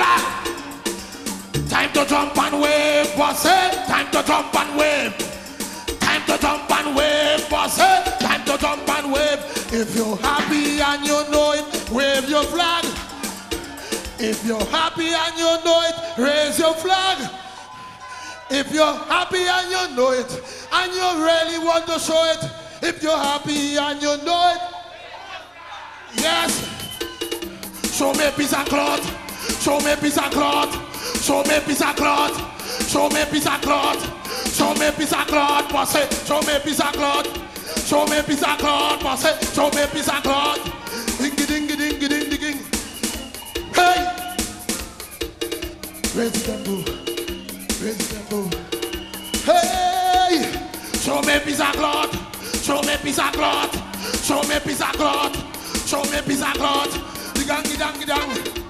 flag. Time to jump and wave, boss. Eh? Time to jump and wave. Time to jump and wave, boss. Eh? Time to jump and wave. If you're happy and you know it, wave your flag. If you're happy and you know it, raise your flag. If you're happy and you know it, and you really want to show it, if you're happy and you know it, yes. Show me a piece of cloth. Show me piece of cloth. Show me piece of cloth. Show me piece of cloth. Show me piece of cloth. Passe. Show me piece of cloth. Show me piece of cloth. Passe. Show me piece of cloth. Dingy dingy dingy dingy ding. Hey. Raise the tempo. Raise the tempo. Hey. Show me piece of cloth. Show me piece of cloth. Show me piece of cloth. Show me piece of cloth. Digang digang digang.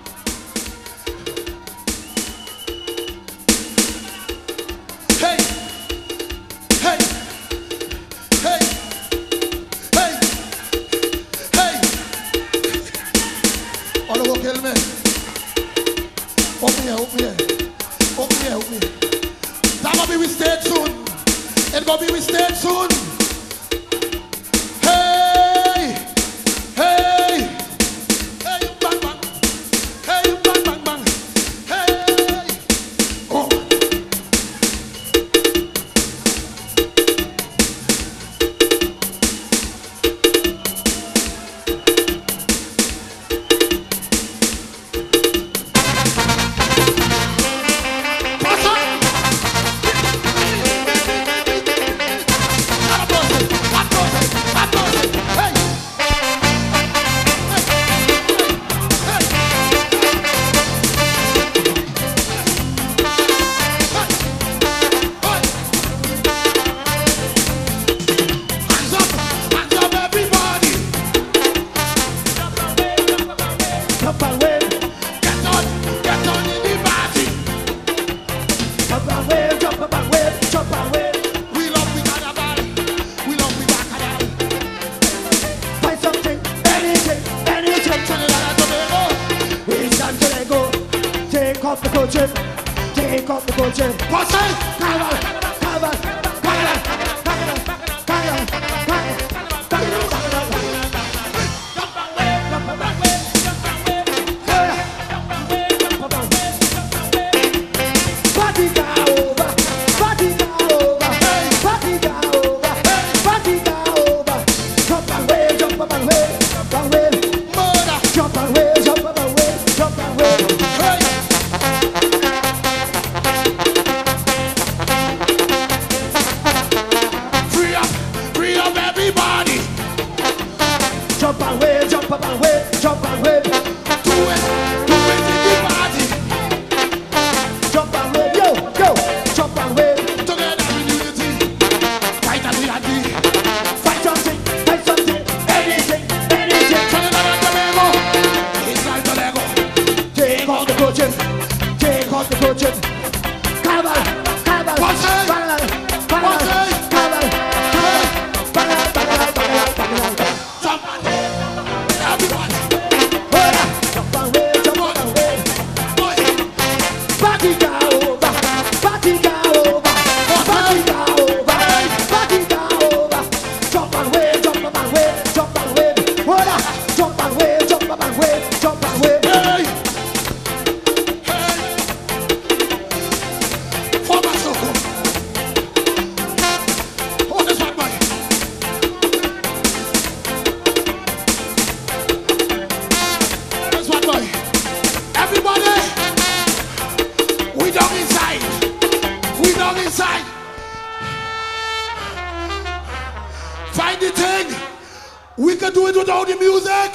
Can do it without the music.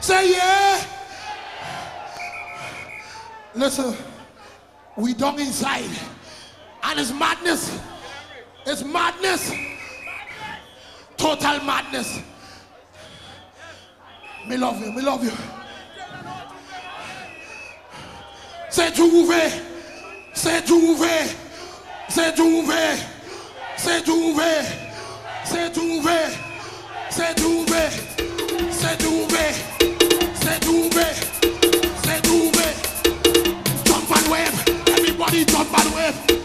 Say yeah. Listen, we down inside. And it's madness. It's madness. Total madness. Me love you, me love you. C'est Juve. C'est Juve. C'est Juve. C'est Juve. C'est Juve. c'est tombé, c'est tombé, c'est tombé, c'est tombé. Jump and wave, everybody jump and wave.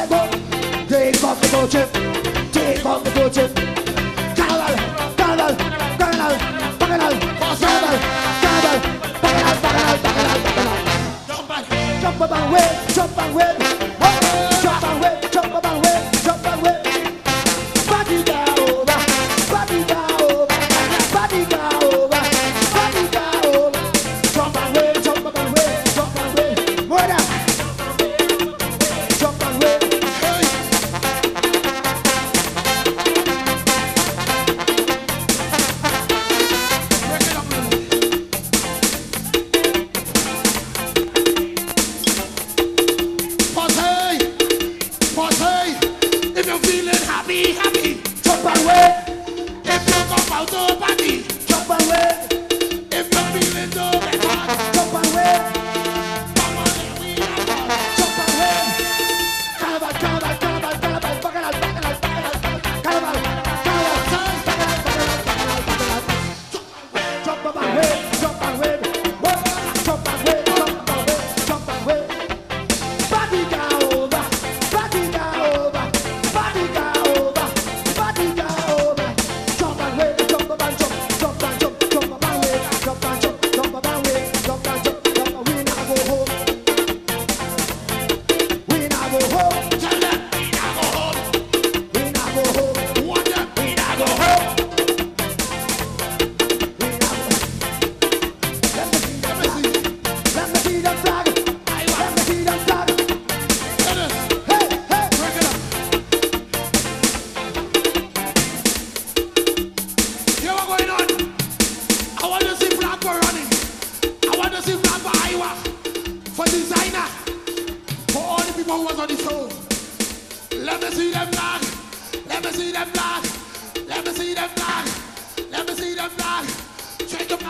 Diego, take off the kerchief, take off the. Carnival, carnival, carnival, carnival, carnival, carnival, carnival, carnival, carnival. Jump and wave, jump and wave.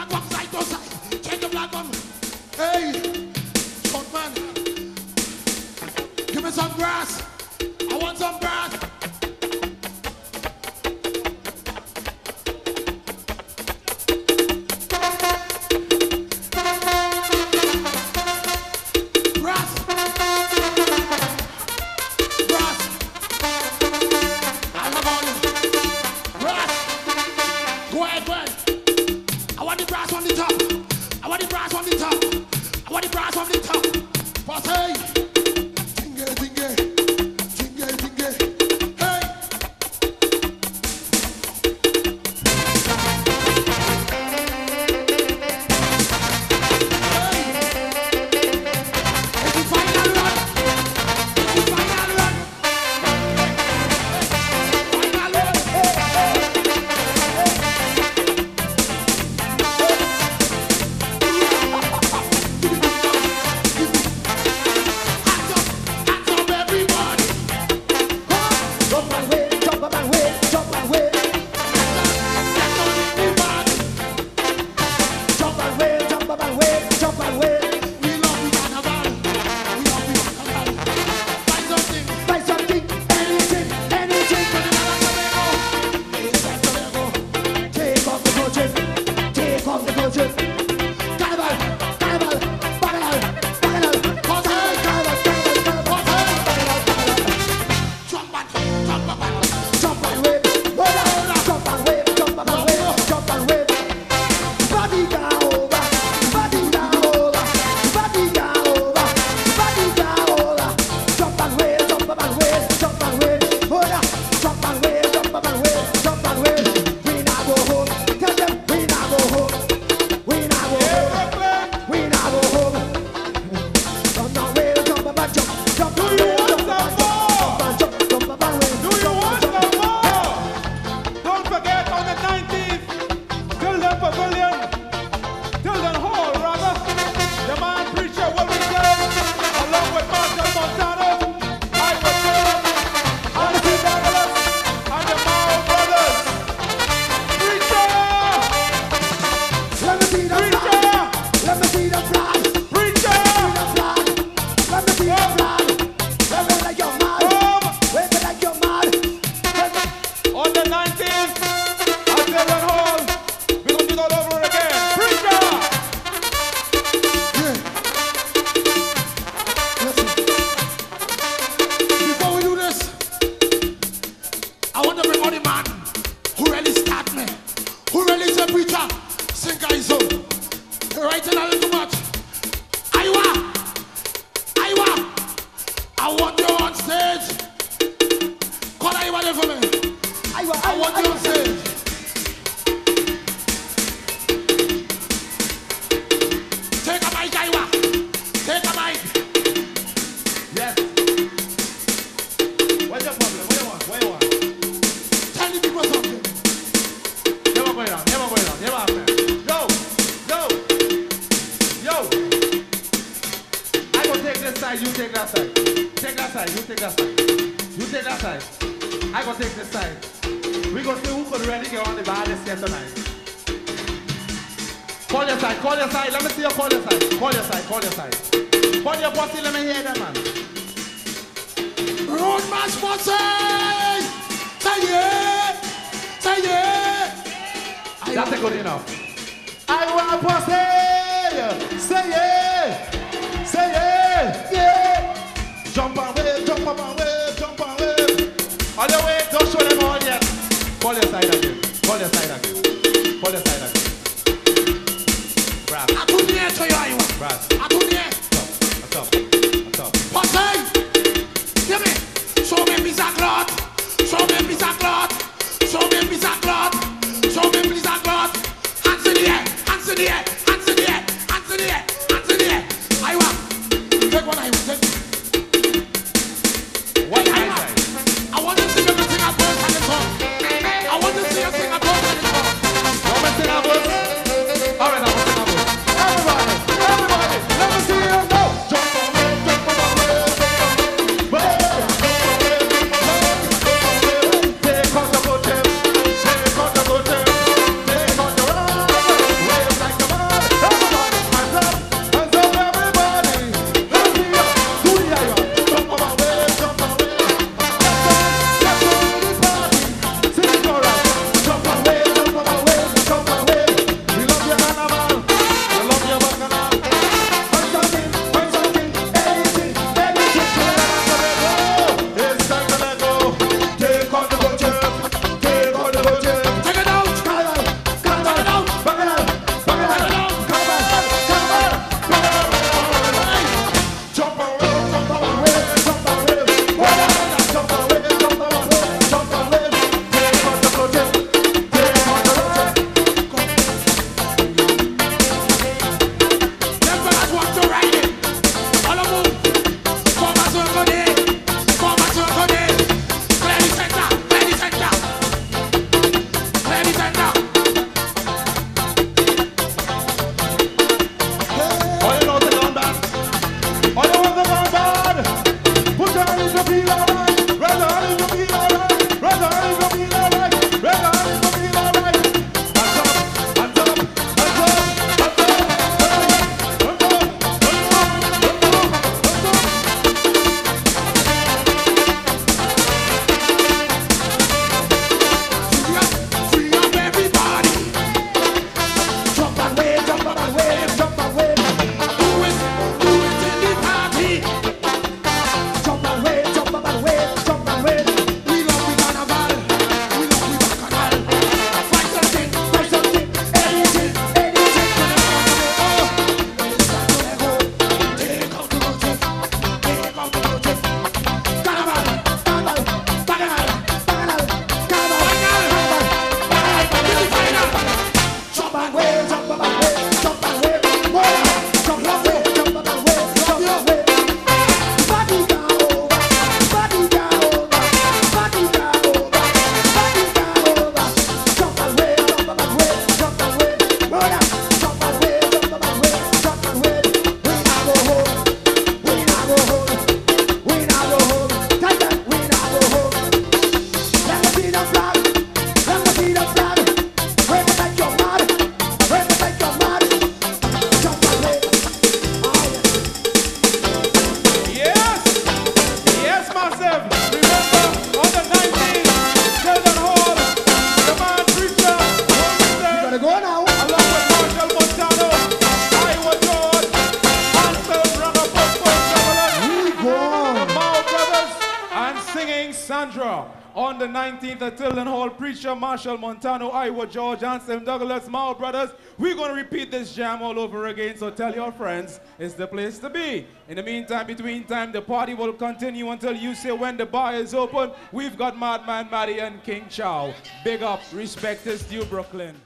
black up side to side. Change the black up. Hey, short man. Give me some grass. I want some grass. Go ahead, go ahead. off the field trip. side, you take that side. Take that side, you take that side. You take that side. I go take this side. We go see who could really get on the baddest here tonight. Call your side, call your side. Let me see you call your side. Call your side, call your side. Call your posse, let me hear that man. Road march posse! Say yeah! Say yeah! That's good enough. I want posse! Say yeah! On the 19th at Tilden Hall, Preacher, Machel, Montano, Iwer, George, Anslem, Douglas, Mao Brothers. We're going to repeat this jam all over again, so tell your friends it's the place to be. In the meantime, between time, the party will continue until you say when the bar is open. We've got Madman Matty and King Chow. Big up, respect is due, Brooklyn.